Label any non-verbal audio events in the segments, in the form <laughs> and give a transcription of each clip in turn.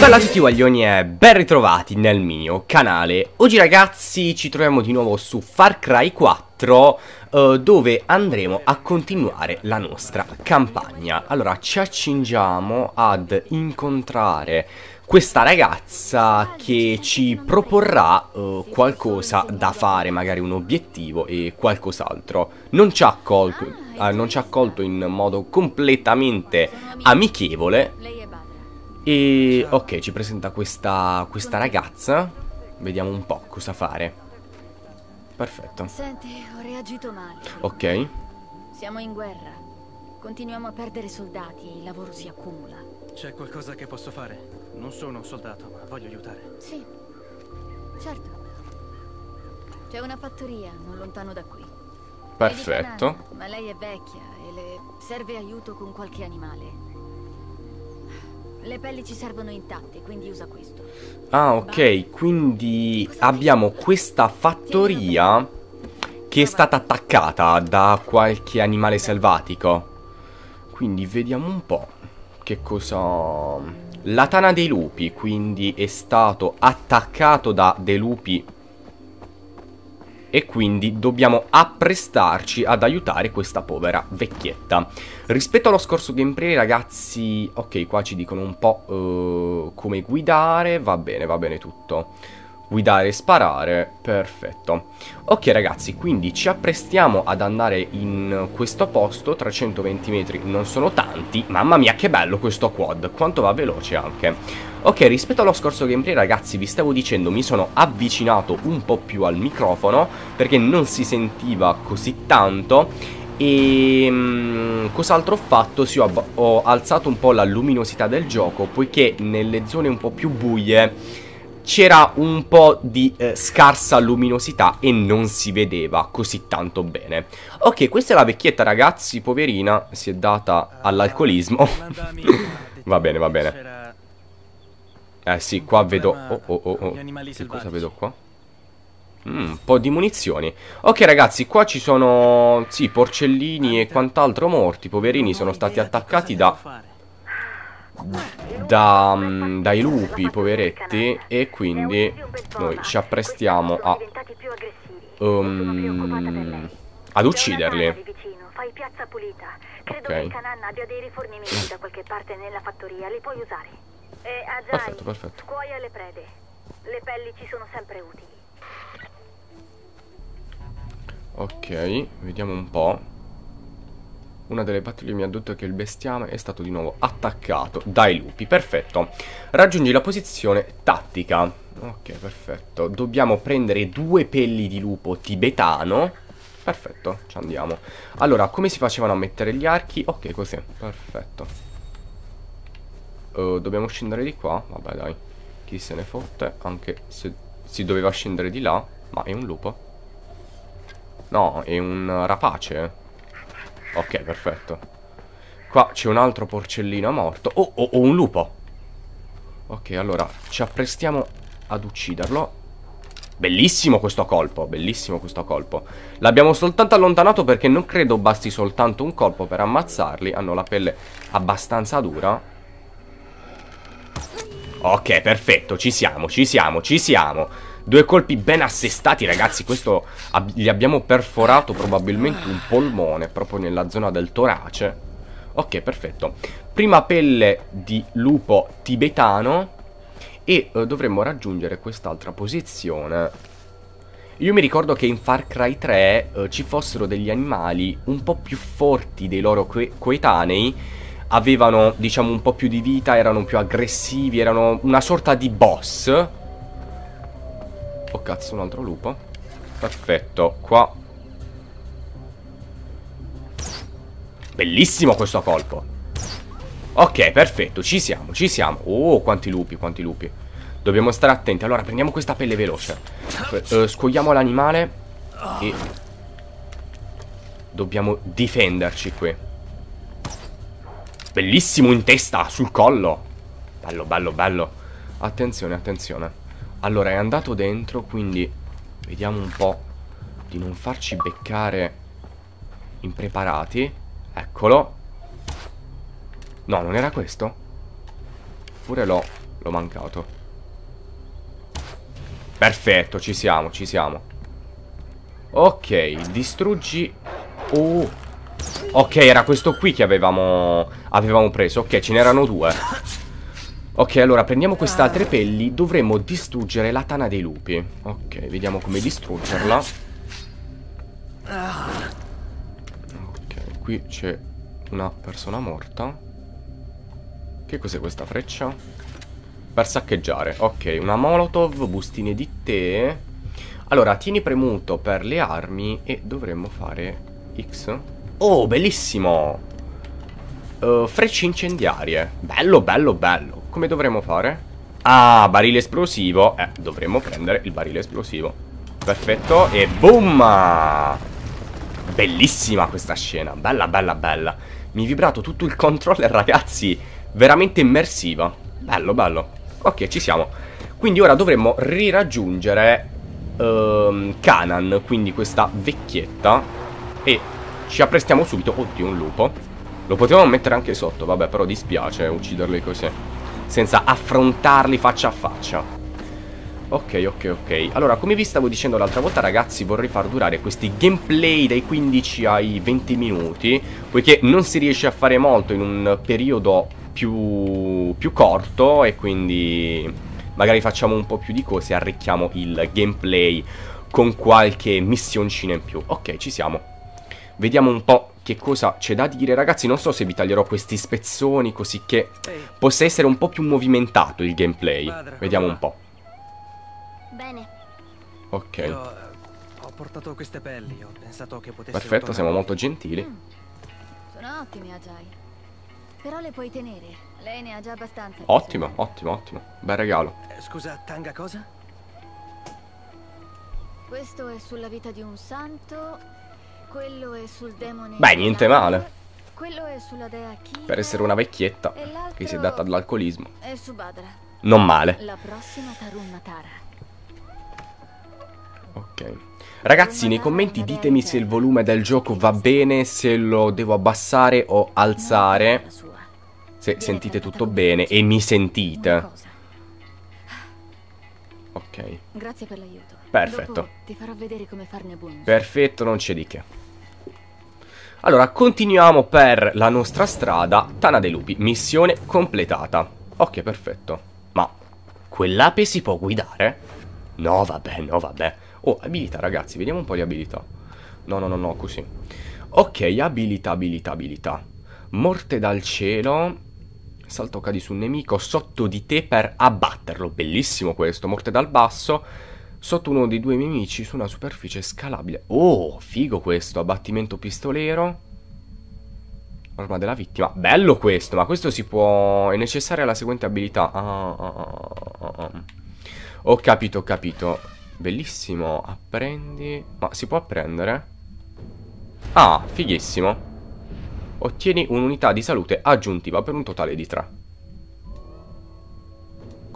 Bella a tutti guaglioni e ben ritrovati nel mio canale. Oggi ragazzi ci troviamo di nuovo su Far Cry 4 uh, Dove andremo a continuare la nostra campagna. Allora ci accingiamo ad incontrare questa ragazza che ci proporrà uh, qualcosa da fare Magari un obiettivo e qualcos'altro non, ci uh, non ci ha accolto in modo completamente amichevole e ok, ci presenta questa, questa ragazza. Vediamo un po' cosa fare. Perfetto. Senti, ho reagito male. Ok. Siamo in guerra. Continuiamo a perdere soldati e il lavoro si accumula. C'è qualcosa che posso fare? Non sono un soldato, ma voglio aiutare. Sì, certo. C'è una fattoria non lontano da qui. Perfetto. Nana, ma lei è vecchia e le serve aiuto con qualche animale. Le pelli ci servono intatte, quindi usa questo. Ah, ok, quindi abbiamo questa fattoria che è stata attaccata da qualche animale selvatico. Quindi vediamo un po' che cosa... La tana dei lupi, quindi è stato attaccato da dei lupi e quindi dobbiamo apprestarci ad aiutare questa povera vecchietta. Rispetto allo scorso gameplay ragazzi, ok qua ci dicono un po' uh, come guidare, va bene, va bene tutto. Guidare e sparare, perfetto. Ok ragazzi, quindi ci apprestiamo ad andare in questo posto, 320 metri non sono tanti, mamma mia che bello questo quad, quanto va veloce anche. Ok, rispetto allo scorso gameplay ragazzi vi stavo dicendo mi sono avvicinato un po' più al microfono perché non si sentiva così tanto e um, cos'altro ho fatto? Sì, ho, ho alzato un po' la luminosità del gioco poiché nelle zone un po' più buie c'era un po' di eh, scarsa luminosità e non si vedeva così tanto bene. Ok, questa è la vecchietta ragazzi, poverina, si è data all'alcolismo. <laughs> va bene, va bene. Eh sì, qua vedo... Oh, oh, oh, oh. Che cosa vedo qua? Mm, un po' di munizioni. Ok ragazzi, qua ci sono... Sì, porcellini e quant'altro morti. Poverini sono stati attaccati da... Da, um, dai lupi, poveretti. E quindi noi ci apprestiamo a... Um, ad ucciderli. Credo che Kanan abbia dei rifornimenti da qualche parte nella fattoria. Li puoi usare. E Ajay, perfetto, perfetto. Cuoia le prede. Le pelli ci sono sempre utili. Ok, vediamo un po'. Una delle pattuglie mi ha detto che il bestiame è stato di nuovo attaccato dai lupi. Perfetto. Raggiungi la posizione tattica. Ok, perfetto. Dobbiamo prendere due pelli di lupo tibetano. Perfetto, ci andiamo. Allora, come si facevano a mettere gli archi? Ok, così. Perfetto. Uh, dobbiamo scendere di qua? Vabbè dai Chi se ne fotte Anche se si doveva scendere di là Ma è un lupo? No, è un rapace Ok, perfetto. Qua c'è un altro porcellino morto. Oh, oh, oh, un lupo. Ok, allora Ci apprestiamo ad ucciderlo. Bellissimo questo colpo, bellissimo questo colpo. L'abbiamo soltanto allontanato perché non credo basti soltanto un colpo per ammazzarli. Hanno la pelle abbastanza dura. Ok, perfetto, ci siamo, ci siamo, ci siamo. Due colpi ben assestati, ragazzi. Questo ab gli abbiamo perforato probabilmente un polmone proprio nella zona del torace. Ok, perfetto. Prima pelle di lupo tibetano. E eh, dovremmo raggiungere quest'altra posizione. Io mi ricordo che in Far Cry 3 eh, ci fossero degli animali un po' più forti dei loro coetanei avevano, diciamo, un po' più di vita, erano più aggressivi, erano una sorta di boss. Oh cazzo, un altro lupo. Perfetto, qua. Bellissimo questo colpo. Ok, perfetto, ci siamo, ci siamo. Oh, quanti lupi, quanti lupi. Dobbiamo stare attenti. Allora, prendiamo questa pelle veloce. Uh, scogliamo l'animale. E... Dobbiamo difenderci qui. Bellissimo in testa, sul collo. Bello, bello, bello. Attenzione, attenzione. Allora, è andato dentro, quindi vediamo un po' di non farci beccare impreparati. Eccolo. No, non era questo? Pure l'ho mancato. Perfetto, ci siamo, ci siamo. Ok, distruggi... Oh. Ok, era questo qui che avevamo, avevamo preso. Ok, ce n'erano due. Ok, allora prendiamo queste altre pelli. Dovremmo distruggere la tana dei lupi. Ok, vediamo come distruggerla. Ok, qui c'è una persona morta. Che cos'è questa freccia? Per saccheggiare. Ok, una molotov, bustine di tè. Allora, tieni premuto per le armi e dovremmo fare X. Oh, bellissimo! Uh, frecce incendiarie. Bello, bello, bello. Come dovremmo fare? Ah, barile esplosivo. Eh, dovremmo prendere il barile esplosivo. Perfetto. E boom! Bellissima questa scena. Bella, bella, bella. Mi è vibrato tutto il controller, <laughs> ragazzi. Veramente immersiva. Bello, bello. Ok, ci siamo. Quindi ora dovremmo riraggiungere uh, Kanan, quindi questa vecchietta. E ci apprestiamo subito. Oddio, un lupo. Lo potevamo mettere anche sotto, vabbè, però dispiace ucciderli così. Senza affrontarli faccia a faccia. Ok, ok, ok. Allora, come vi stavo dicendo l'altra volta, ragazzi, vorrei far durare questi gameplay dai 15 ai 20 minuti, poiché non si riesce a fare molto in un periodo più, più corto e quindi magari facciamo un po' più di cose e arricchiamo il gameplay con qualche missioncina in più. Ok, ci siamo. Vediamo un po' che cosa c'è da dire. Ragazzi, non so se vi taglierò questi spezzoni così che possa essere un po' più movimentato il gameplay. Vediamo un po'. Bene. Ok. Io, eh, ho portato queste pelli, ho pensato che potessero Perfetto, siamo molto gentili. Mm. Sono ottime, Ajay. Però le puoi tenere. Lei ne ha già abbastanza. Ottimo, ottimo, ottimo. Bel regalo. Eh, Scusa, Tanga cosa? Questo è sulla vita di un santo. Quello è sul demone. Beh, niente male. Per essere una vecchietta che si è data all'alcolismo. Non male. Ok. Ragazzi, nei commenti ditemi se il volume del gioco va bene, se lo devo abbassare o alzare. Se sentite tutto bene e mi sentite. Ok. Grazie per l'aiuto. Perfetto. Dopo ti farò vedere come farne buon uso. Perfetto, non c'è di che. Allora, continuiamo per la nostra strada. Tana dei lupi, missione completata. Ok, perfetto. Ma quell'ape si può guidare? No, vabbè, no, vabbè. Oh, abilità, ragazzi, vediamo un po' di abilità. No, no, no, no, così. Ok, abilità, abilità, abilità. Morte dal cielo. Salto cadi su un nemico sotto di te per abbatterlo. Bellissimo questo. Morte dal basso. Sotto uno dei due nemici su una superficie scalabile. Oh, figo questo. Abbattimento pistolero. Arma della vittima. Bello questo, ma questo si può... È necessaria la seguente abilità. Ah, ah, ah, ah, ah. Ho capito, ho capito. Bellissimo. Apprendi... Ma si può apprendere? Ah, fighissimo. Ottieni un'unità di salute aggiuntiva per un totale di 3.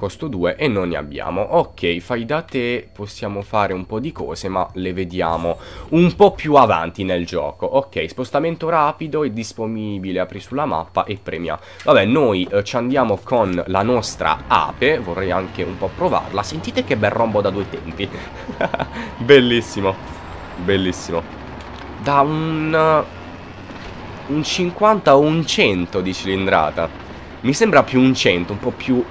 Costo 2 e non ne abbiamo. Ok, fai da te, possiamo fare un po' di cose, ma le vediamo un po' più avanti nel gioco. Ok, spostamento rapido è disponibile, apri sulla mappa e premia. Vabbè, noi eh, ci andiamo con la nostra ape, vorrei anche un po' provarla. Sentite che bel rombo da due tempi. <laughs> Bellissimo, bellissimo. Da un... un 50 o un 100 di cilindrata. Mi sembra più un 100, un po' più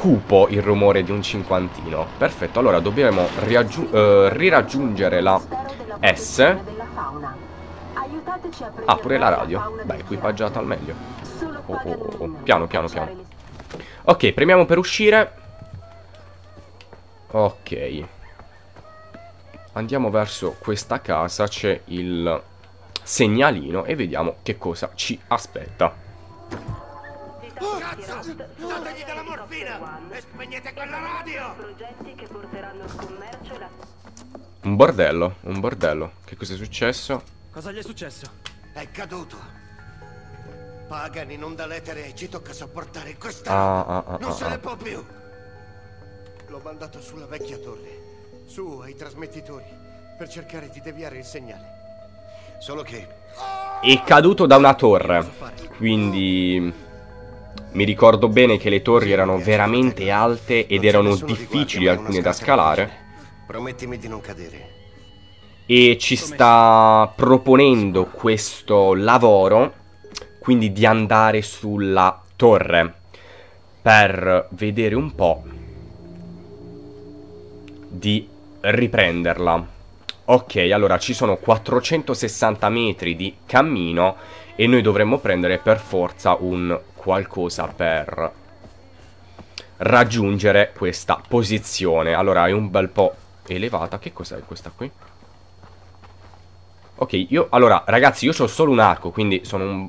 cupo il rumore di un cinquantino. Perfetto, allora dobbiamo eh, riraggiungere la S. Ah, pure la radio. Beh, equipaggiata al meglio. Oh, oh, oh, oh. Piano, piano, piano. Ok, premiamo per uscire. Ok. Andiamo verso questa casa, c'è il segnalino e vediamo che cosa ci aspetta. Cazzo! Dategli della morfina! E spegnete quella radio! Progetti che porteranno il commercio e la Un bordello, un bordello. Che cosa è successo? Cosa gli è successo? È caduto. Pagan inonda l'etere e ci tocca sopportare questa Ah, ah, ah, Non ah, se ah. ne può più. L'ho mandato sulla vecchia torre. Su ai trasmettitori per cercare di deviare il segnale. Solo che... È caduto da una torre. Quindi... Mi ricordo bene che le torri erano veramente alte ed erano difficili alcune da scalare. Promettimi di non cadere. E ci sta proponendo questo lavoro, quindi di andare sulla torre per vedere un po' di riprenderla. Ok, allora ci sono 460 metri di cammino e noi dovremmo prendere per forza un qualcosa per raggiungere questa posizione. Allora è un bel po' elevata. Che cos'è questa qui? Ok, io... Allora, ragazzi, io ho solo un arco, quindi sono un...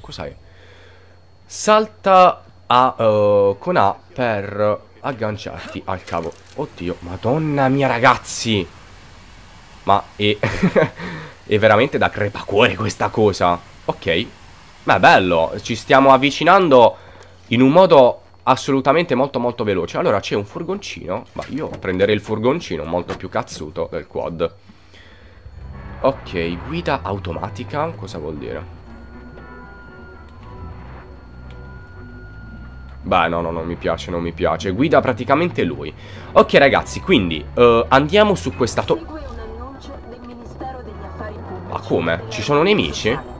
Cos'è? Salta a, uh, con A per agganciarti al cavo. Oddio, madonna mia, ragazzi! Ma è... <laughs> è veramente da crepacuore questa cosa. Ok. Beh, bello. Ci stiamo avvicinando in un modo assolutamente molto molto veloce. Allora c'è un furgoncino. Ma io prenderei il furgoncino molto più cazzuto del quad. Ok, guida automatica. Cosa vuol dire? Beh, no, no, non mi piace, non mi piace. Guida praticamente lui. Ok, ragazzi, quindi uh, andiamo su questa torre. Ma come? Ci sono nemici?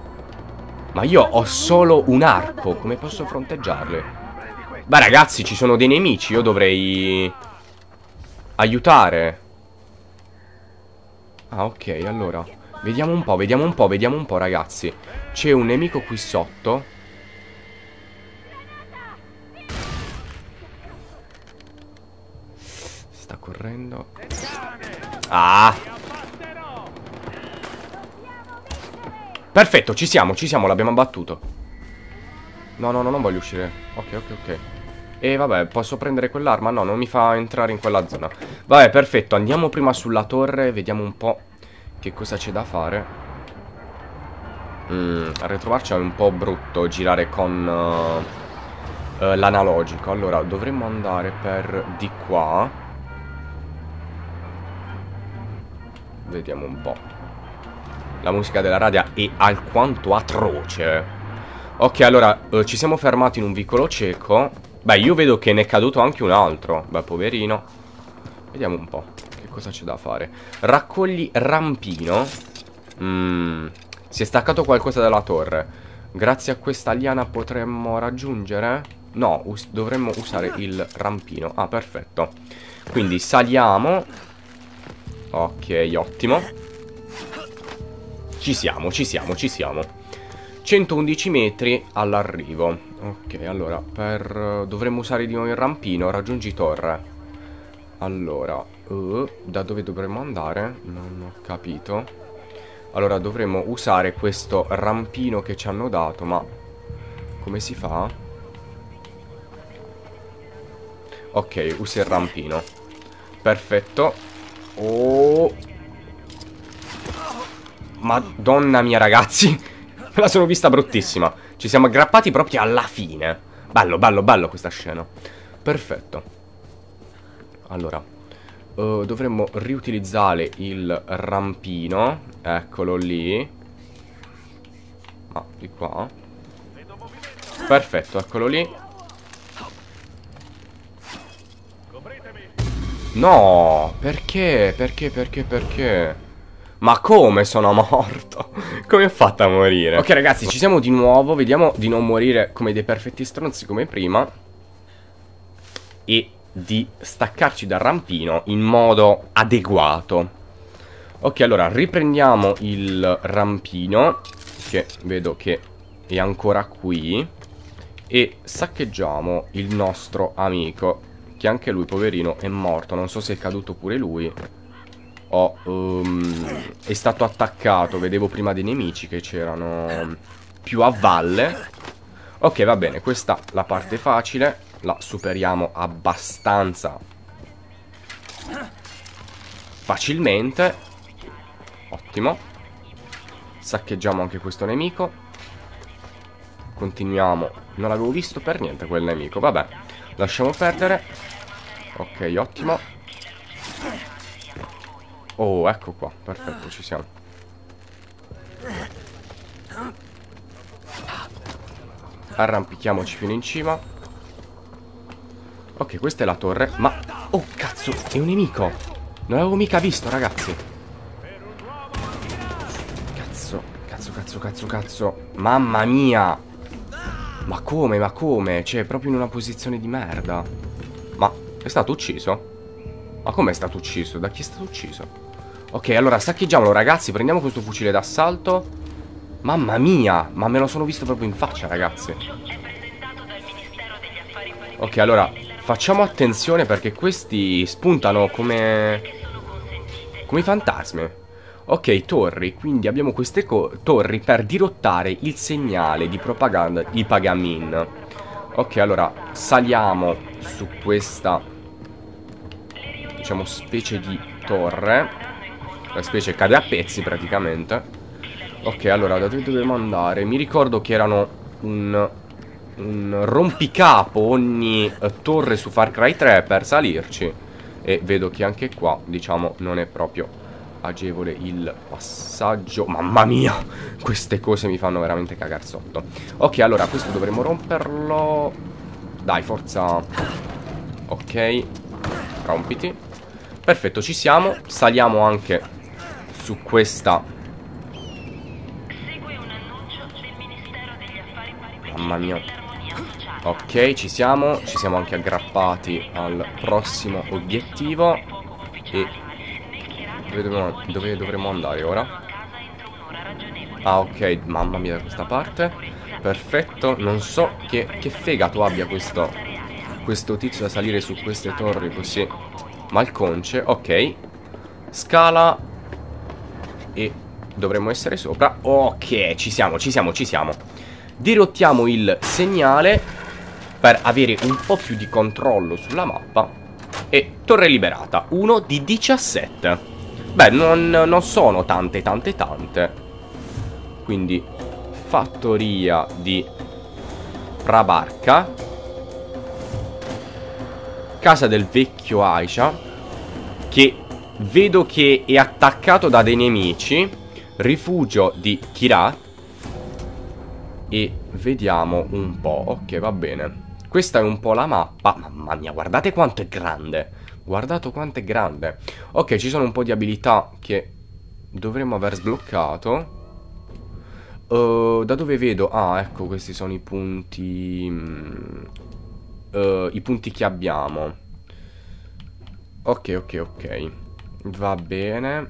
Ma io ho solo un arco, come posso fronteggiarli? Beh ragazzi, ci sono dei nemici, io dovrei... Aiutare. Ah ok, allora. Vediamo un po', vediamo un po', vediamo un po' ragazzi. C'è un nemico qui sotto. Sta correndo. Ah Perfetto, ci siamo, ci siamo, l'abbiamo abbattuto. No, no, no, non voglio uscire. Ok, ok, ok. E vabbè, posso prendere quell'arma? No, non mi fa entrare in quella zona. Vabbè, perfetto, andiamo prima sulla torre, vediamo un po' che cosa c'è da fare. Mm, a ritrovarci è un po' brutto girare con uh, uh, l'analogico. Allora, dovremmo andare per di qua. Vediamo un po'. La musica della radio è alquanto atroce. Ok, allora, eh, ci siamo fermati in un vicolo cieco. Beh, io vedo che ne è caduto anche un altro. Beh, poverino. Vediamo un po'. Che cosa c'è da fare. Raccogli rampino. Mmm. Si è staccato qualcosa dalla torre. Grazie a questa liana potremmo raggiungere? No, us dovremmo usare il rampino. Ah, perfetto. Quindi saliamo. Ok, ottimo. Ci siamo, ci siamo, ci siamo. 111 metri all'arrivo. Ok, allora, per... Dovremmo usare di nuovo il rampino. Raggiungi torre. Allora, uh, da dove dovremmo andare? Non ho capito. Allora, dovremmo usare questo rampino che ci hanno dato, ma... Come si fa? Ok, usa il rampino. Perfetto. Oh... Madonna mia ragazzi. Me <laughs> la sono vista bruttissima. Ci siamo aggrappati proprio alla fine. Bello, bello, bello questa scena. Perfetto. Allora uh, Dovremmo riutilizzare il rampino. Eccolo lì. Ah, di qua. Perfetto, eccolo lì. No, perché? Perché, perché, perché? Ma come sono morto? <laughs> come ho fatto a morire? Ok ragazzi, ci siamo di nuovo Vediamo di non morire come dei perfetti stronzi come prima. E di staccarci dal rampino in modo adeguato. Ok, allora riprendiamo il rampino Che vedo che è ancora qui. E saccheggiamo il nostro amico Che anche lui, poverino, è morto. Non so se è caduto pure lui ho, um, è stato attaccato. Vedevo prima dei nemici che c'erano più a valle. Ok, va bene, questa la parte facile. La superiamo abbastanza facilmente. Ottimo. Saccheggiamo anche questo nemico. Continuiamo. Non l'avevo visto per niente quel nemico. Vabbè, lasciamo perdere. Ok, ottimo. Oh, ecco qua. Perfetto, ci siamo. Arrampichiamoci fino in cima. Ok, questa è la torre. Ma... Oh, cazzo, è un nemico. Non l'avevo mica visto, ragazzi. Cazzo, cazzo, cazzo, cazzo, cazzo. Mamma mia. Ma come, ma come? Cioè, proprio in una posizione di merda. Ma è stato ucciso? Ma come è stato ucciso? Da chi è stato ucciso? Ok, allora saccheggiamolo, ragazzi. Prendiamo questo fucile d'assalto. Mamma mia, ma me lo sono visto proprio in faccia, ragazzi. Ok, allora, facciamo attenzione perché questi spuntano come... Come i fantasmi. Ok, torri, quindi abbiamo queste torri per dirottare il segnale di propaganda di Pagamin. Ok, allora, saliamo su questa, diciamo, specie di torre. La specie cade a pezzi praticamente. Ok, allora, da dove dobbiamo andare? Mi ricordo che erano un, un rompicapo ogni uh, torre su Far Cry 3 per salirci. E vedo che anche qua, diciamo, non è proprio agevole il passaggio. Mamma mia, queste cose mi fanno veramente cagar sotto. Ok, allora, questo dovremmo romperlo. Dai, forza. Ok, rompiti. Perfetto, ci siamo. Saliamo anche su questa. Mamma mia. Ok ci siamo. Ci siamo anche aggrappati al prossimo obiettivo. E dove, dobbiamo, dove dovremmo andare ora? Ah ok. Mamma mia da questa parte. Perfetto. Non so che, che fegato abbia questo Questo tizio da salire su queste torri così Malconce. Ok. Scala E dovremmo essere sopra. Ok ci siamo ci siamo ci siamo. Dirottiamo il segnale per avere un po' più di controllo sulla mappa. E torre liberata, 1 di 17 beh non, non sono tante tante tante. Quindi fattoria di Prabarca. Casa del vecchio Aisha che vedo che è attaccato da dei nemici rifugio di Kirat e vediamo un po'. Ok, va bene. Questa è un po' la mappa. Mamma mia, guardate quanto è grande. Guardate quanto è grande. Ok, ci sono un po' di abilità che dovremmo aver sbloccato. Uh, da dove vedo? Ah, ecco, questi sono i punti... Uh, I punti che abbiamo. Ok, ok, ok. Va bene.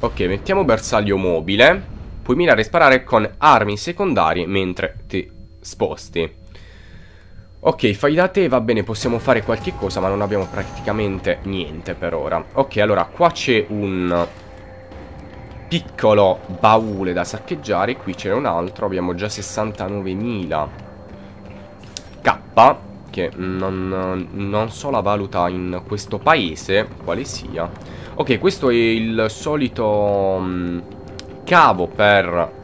Ok, mettiamo bersaglio mobile. Puoi mirare e sparare con armi secondarie mentre ti sposti. Ok, fai da te, va bene, possiamo fare qualche cosa, ma non abbiamo praticamente niente per ora. Ok, allora, qua c'è un piccolo baule da saccheggiare, qui c'è un altro, abbiamo già 69.000 K, che non, non so la valuta in questo paese, quale sia. Ok, questo è il solito... Um, cavo per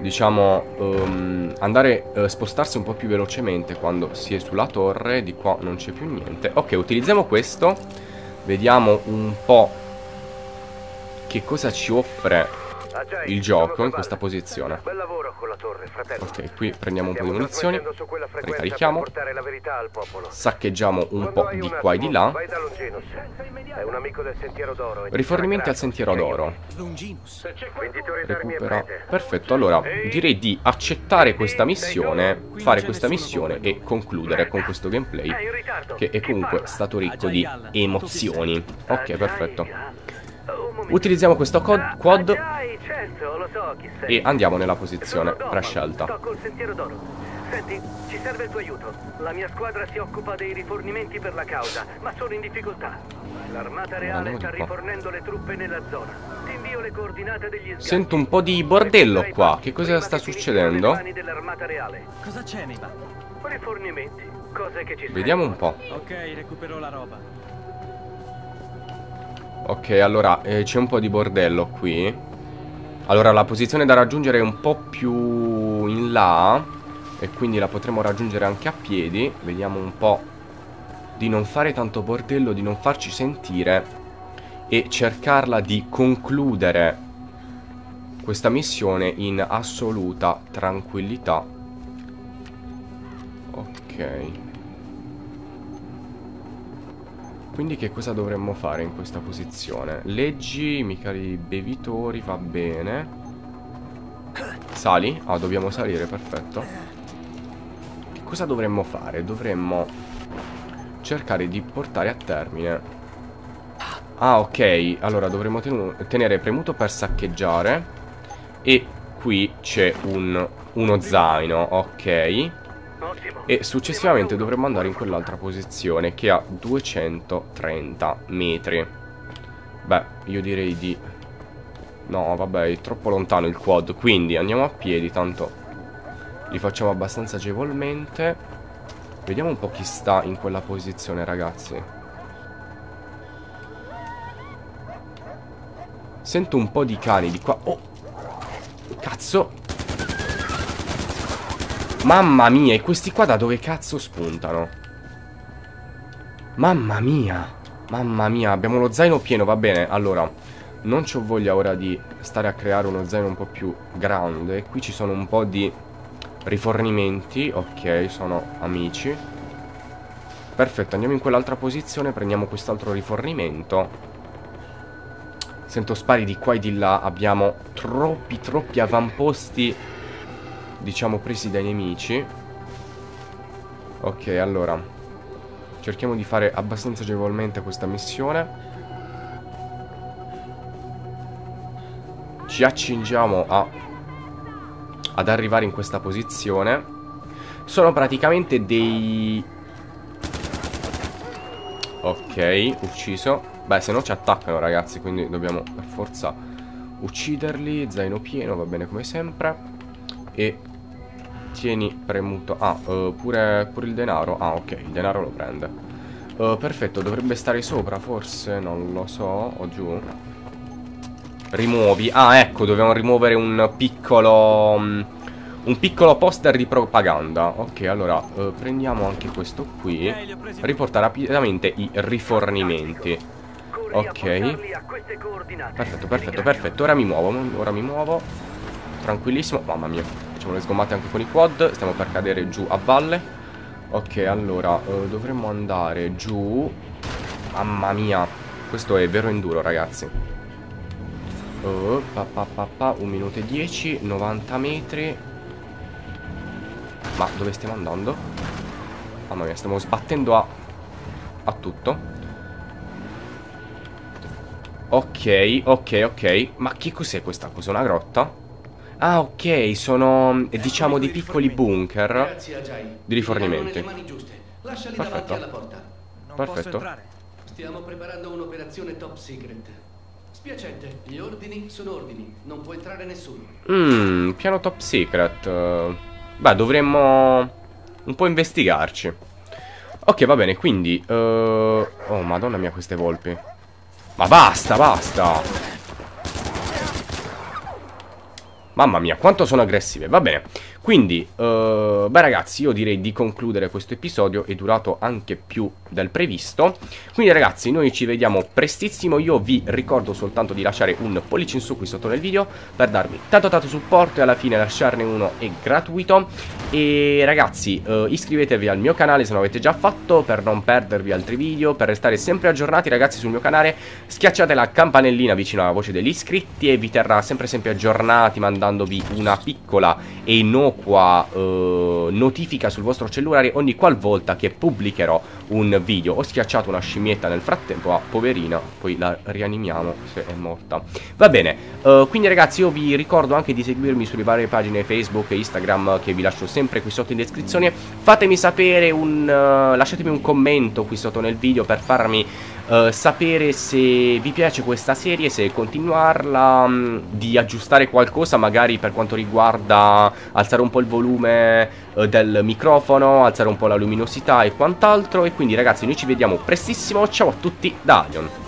diciamo um, andare uh, spostarsi un po' più velocemente quando si è sulla torre di qua non c'è più niente. Ok utilizziamo questo. Vediamo un po' che cosa ci offre il gioco in questa posizione. Ok, qui prendiamo un po' di munizioni, ricarichiamo, saccheggiamo un po' di qua e di là. Rifornimenti al sentiero d'oro. Recupera. Perfetto, allora direi di accettare questa missione, fare questa missione e concludere con questo gameplay che è comunque stato ricco di emozioni. Ok, perfetto. Utilizziamo questo quad e andiamo nella posizione prescelta. Senti, ci serve il tuo aiuto. La mia squadra si occupa dei rifornimenti per la causa, ma sono in difficoltà. L'armata reale sta rifornendo le truppe nella zona. Ti invio le coordinate degli sgatti. Sento un po' di bordello qua. Che cosa sta succedendo? Cosa c'è? Rifornimenti, cose che ci Vediamo un po'. Ok, recupero la roba. Ok, allora, eh, c'è un po' di bordello qui. Allora, la posizione da raggiungere è un po' più in là. E quindi la potremo raggiungere anche a piedi. Vediamo un po' di non fare tanto bordello, di non farci sentire. e cercarla di concludere questa missione in assoluta tranquillità. Ok. Quindi che cosa dovremmo fare in questa posizione? Leggi, mica i bevitori, va bene. Sali? Ah, dobbiamo salire, perfetto. Che cosa dovremmo fare? Dovremmo cercare di portare a termine Ah, ok. Allora, dovremmo tenere premuto per saccheggiare. E qui c'è un, uno zaino, ok. E successivamente dovremmo andare in quell'altra posizione che ha 230 metri. Beh, io direi di... No, vabbè, è troppo lontano il quad. Quindi andiamo a piedi, tanto li facciamo abbastanza agevolmente. Vediamo un po' chi sta in quella posizione, ragazzi. Sento un po' di cani di qua. Oh! Cazzo! Mamma mia, e questi qua da dove cazzo spuntano? Mamma mia! Mamma mia, abbiamo lo zaino pieno, va bene. Allora, non c'ho voglia ora di stare a creare uno zaino un po' più grande. Qui ci sono un po' di rifornimenti. Ok, sono amici. Perfetto, andiamo in quell'altra posizione, prendiamo quest'altro rifornimento. Sento spari di qua e di là. Abbiamo troppi, troppi avamposti, diciamo, presi dai nemici. Ok, allora. Cerchiamo di fare abbastanza agevolmente questa missione. Ci accingiamo a, ad arrivare in questa posizione. Sono praticamente dei... Ok, ucciso. Beh, se no ci attaccano, ragazzi, quindi dobbiamo per forza ucciderli. Zaino pieno, va bene come sempre. E tieni premuto. Ah, uh, pure, pure, il denaro. Ah, ok, il denaro lo prende. Uh, perfetto, dovrebbe stare sopra, forse, non lo so. O giù. Rimuovi. Ah, ecco, dobbiamo rimuovere un piccolo... Um, un piccolo poster di propaganda. Ok, allora, uh, prendiamo anche questo qui. Riporta rapidamente i rifornimenti. Ok. Perfetto, perfetto, perfetto. Ora mi muovo, ora mi muovo. Tranquillissimo. Mamma mia. Facciamo le sgommate anche con i quad. Stiamo per cadere giù a valle. Ok, allora, uh, dovremmo andare giù. Mamma mia. Questo è vero enduro, ragazzi. Uh, pa, pa, pa, pa, 1 minuto e 10, 90 metri. Ma dove stiamo andando? Mamma mia, stiamo sbattendo a, a tutto. Ok, ok, ok. Ma che cos'è questa cosa? Una grotta? Ah, ok, sono, eh, diciamo, dei piccoli bunker di rifornimenti. Perfetto. Perfetto. Stiamo preparando un'operazione top secret. Spiacente, gli ordini sono ordini, non può entrare nessuno. Mmm, piano top secret. Beh, dovremmo un po' investigarci. Ok, va bene, quindi... Uh... Oh, madonna mia, queste volpi. Ma basta, basta Mamma mia, quanto sono aggressive. Va bene quindi, uh, beh ragazzi, io direi di concludere questo episodio, è durato anche più del previsto. Quindi ragazzi, noi ci vediamo prestissimo, io vi ricordo soltanto di lasciare un pollice in su qui sotto nel video per darmi tanto tanto supporto e alla fine lasciarne uno è gratuito. E ragazzi, uh, iscrivetevi al mio canale se non avete già fatto per non perdervi altri video, per restare sempre aggiornati ragazzi sul mio canale. Schiacciate la campanellina vicino alla voce degli iscritti e vi terrà sempre sempre aggiornati mandandovi una piccola e innocua innocua eh, notifica sul vostro cellulare ogni qualvolta che pubblicherò un video. Ho schiacciato una scimmietta nel frattempo, ah, poverina, poi la rianimiamo se è morta. Va bene, uh, quindi ragazzi io vi ricordo anche di seguirmi sulle varie pagine Facebook e Instagram che vi lascio sempre qui sotto in descrizione. Fatemi sapere un... Uh, lasciatemi un commento qui sotto nel video per farmi Uh, sapere se vi piace questa serie, se continuarla, um, di aggiustare qualcosa magari per quanto riguarda alzare un po' il volume uh, del microfono, alzare un po' la luminosità e quant'altro. E quindi ragazzi noi ci vediamo prestissimo, ciao a tutti da Alion.